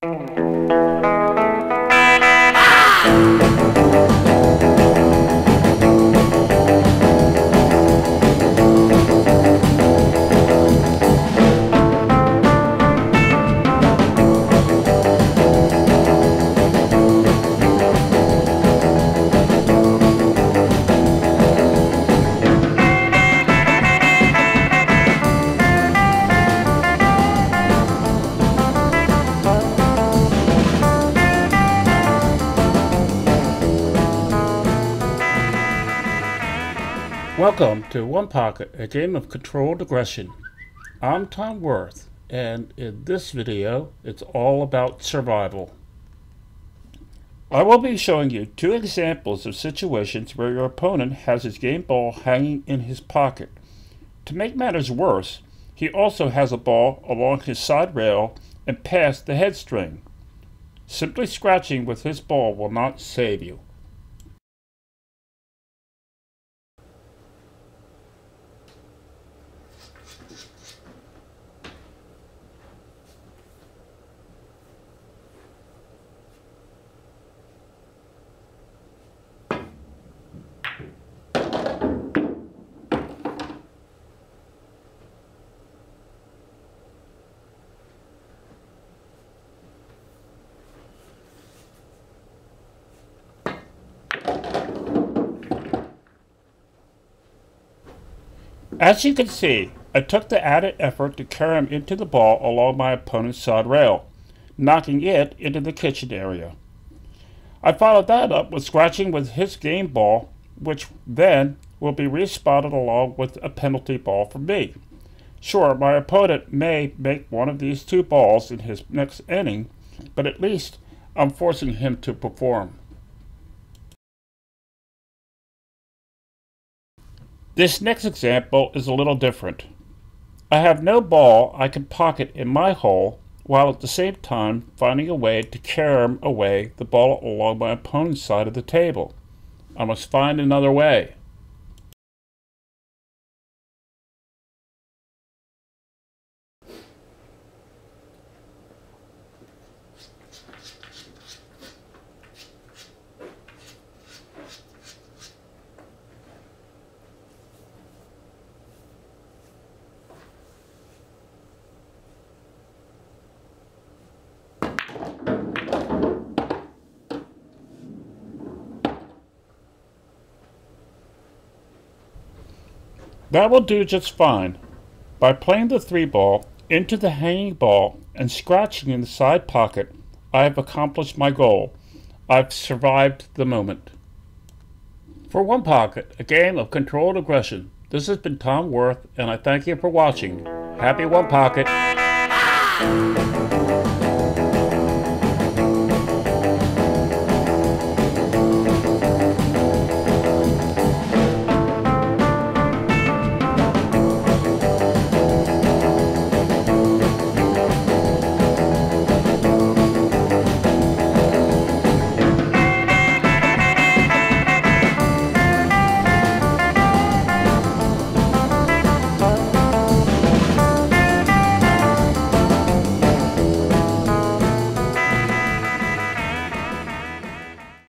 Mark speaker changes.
Speaker 1: Música Welcome to One Pocket, a game of controlled aggression. I'm Tom Worth, and in this video, it's all about survival. I will be showing you two examples of situations where your opponent has his game ball hanging in his pocket. To make matters worse, he also has a ball along his side rail and past the head string. Simply scratching with his ball will not save you. As you can see, I took the added effort to carom into the ball along my opponent's side rail, knocking it into the kitchen area. I followed that up with scratching with his game ball, which then will be respotted along with a penalty ball for me. Sure, my opponent may make one of these two balls in his next inning, but at least I'm forcing him to perform. This next example is a little different. I have no ball I can pocket in my hole while at the same time finding a way to carry away the ball along my opponent's side of the table. I must find another way. That will do just fine. By playing the three ball into the hanging ball and scratching in the side pocket, I have accomplished my goal. I've survived the moment. For One Pocket, a game of controlled aggression, this has been Tom Worth, and I thank you for watching. Happy One Pocket!